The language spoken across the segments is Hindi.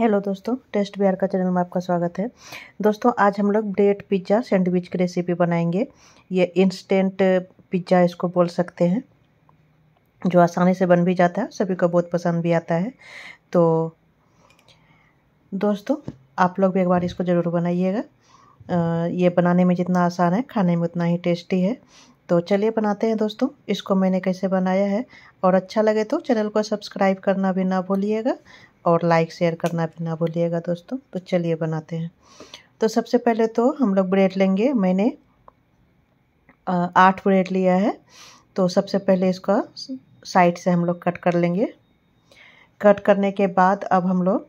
हेलो दोस्तों टेस्ट बिहार का चैनल में आपका स्वागत है। दोस्तों, आज हम लोग ब्रेड पिज़्ज़ा सैंडविच की रेसिपी बनाएँगे। ये इंस्टेंट पिज़्ज़ा इसको बोल सकते हैं, जो आसानी से बन भी जाता है, सभी को बहुत पसंद भी आता है। तो दोस्तों, आप लोग भी एक बार इसको ज़रूर बनाइएगा। ये बनाने में जितना आसान है, खाने में उतना ही टेस्टी है। तो चलिए बनाते हैं दोस्तों, इसको मैंने कैसे बनाया है। और अच्छा लगे तो चैनल को सब्सक्राइब करना भी ना भूलिएगा। और लाइक शेयर करना भी ना भूलिएगा दोस्तों। तो चलिए बनाते हैं। तो सबसे पहले तो हम लोग ब्रेड लेंगे। मैंने आठ ब्रेड लिया है। तो सबसे पहले इसका साइड से हम लोग कट कर लेंगे। कट करने के बाद अब हम लोग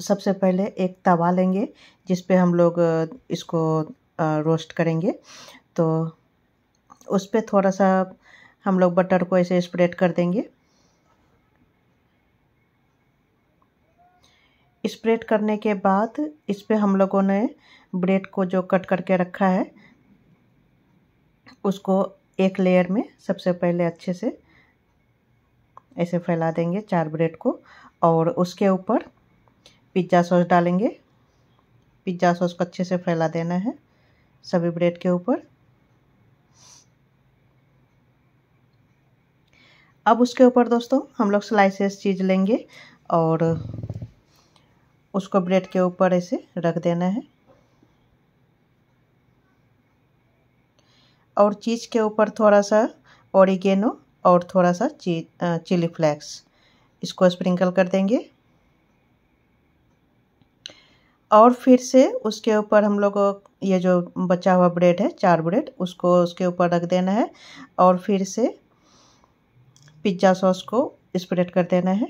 सबसे पहले एक तवा लेंगे, जिस पे हम लोग इसको रोस्ट करेंगे। तो उस पर थोड़ा सा हम लोग बटर को ऐसे स्प्रेड कर देंगे। स्प्रेड करने के बाद इस पर हम लोगों ने ब्रेड को जो कट करके रखा है, उसको एक लेयर में सबसे पहले अच्छे से ऐसे फैला देंगे चार ब्रेड को और उसके ऊपर पिज़्ज़ा सॉस डालेंगे। पिज़्ज़ा सॉस को अच्छे से फैला देना है सभी ब्रेड के ऊपर। अब उसके ऊपर दोस्तों हम लोग स्लाइसेस चीज़ लेंगे और उसको ब्रेड के ऊपर ऐसे रख देना है। और चीज़ के ऊपर थोड़ा सा ओरिगेनो और थोड़ा सा ची चिली फ्लेक्स। इसको स्प्रिंकल कर देंगे। और फिर से उसके ऊपर हम लोग, ये जो बचा हुआ ब्रेड है, चार ब्रेड, उसको उसके ऊपर रख देना है। और फिर से पिज़्ज़ा सॉस को स्प्रेड कर देना है।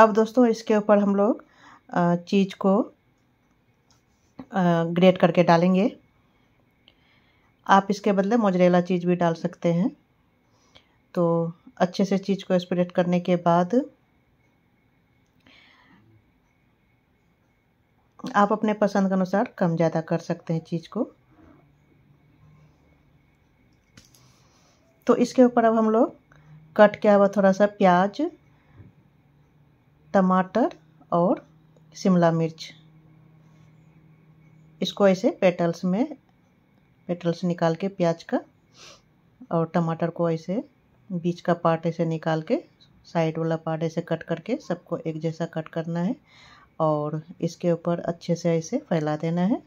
अब दोस्तों, इसके ऊपर हम लोग चीज़ को ग्रेट करके डालेंगे। आप इसके बदले मोजरेला चीज़ भी डाल सकते हैं। तो अच्छे से चीज़ को स्प्रेड करने के बाद आप अपने पसंद के अनुसार कम ज़्यादा कर सकते हैं चीज़ को। तो इसके ऊपर अब हम लोग कट किया हुआ थोड़ा सा प्याज टमाटर और शिमला मिर्च। इसको ऐसे पेटल्स में पेटल्स निकाल के प्याज का और टमाटर को ऐसे बीच का पार्ट ऐसे निकाल के साइड वाला पार्ट ऐसे कट करके सबको एक जैसा कट करना है और इसके ऊपर अच्छे से ऐसे फैला देना है।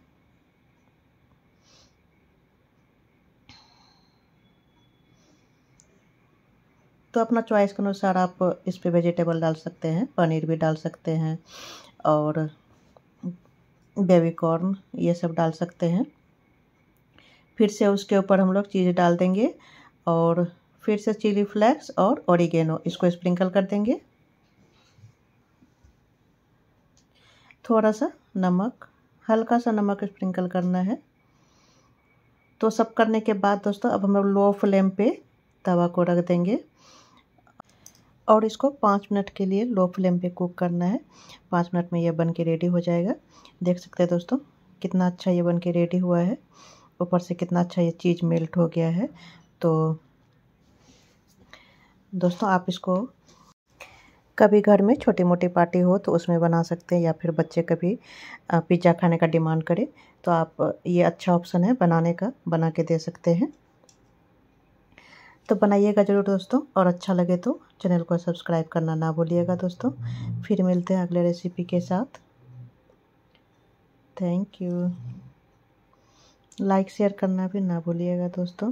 तो अपना चॉइस के अनुसार आप इस पर वेजिटेबल डाल सकते हैं, पनीर भी डाल सकते हैं और बेबी कॉर्न ये सब डाल सकते हैं। फिर से उसके ऊपर हम लोग चीज़ डाल देंगे और फिर से चिली फ्लेक्स और ओरिगेनो इसको स्प्रिंकल कर देंगे। थोड़ा सा नमक, हल्का सा नमक स्प्रिंकल करना है। तो सब करने के बाद दोस्तों, अब हम लोग लो फ्लेम पे तवा को रख देंगे। और इसको पाँच मिनट के लिए लो फ्लेम पे कुक करना है। पाँच मिनट में ये बन के रेडी हो जाएगा। देख सकते हैं दोस्तों, कितना अच्छा ये बन के रेडी हुआ है। ऊपर से कितना अच्छा ये चीज़ मेल्ट हो गया है। तो दोस्तों, आप इसको कभी घर में छोटी मोटी पार्टी हो तो उसमें बना सकते हैं या फिर बच्चे कभी पिज़्ज़ा खाने का डिमांड करें तो आप ये अच्छा ऑप्शन है बनाने का, बना के दे सकते हैं। तो बनाइएगा ज़रूर दोस्तों, और अच्छा लगे तो चैनल को सब्सक्राइब करना ना भूलिएगा दोस्तों। फिर मिलते हैं अगले रेसिपी के साथ। थैंक यू लाइक शेयर करना भी ना भूलिएगा दोस्तों।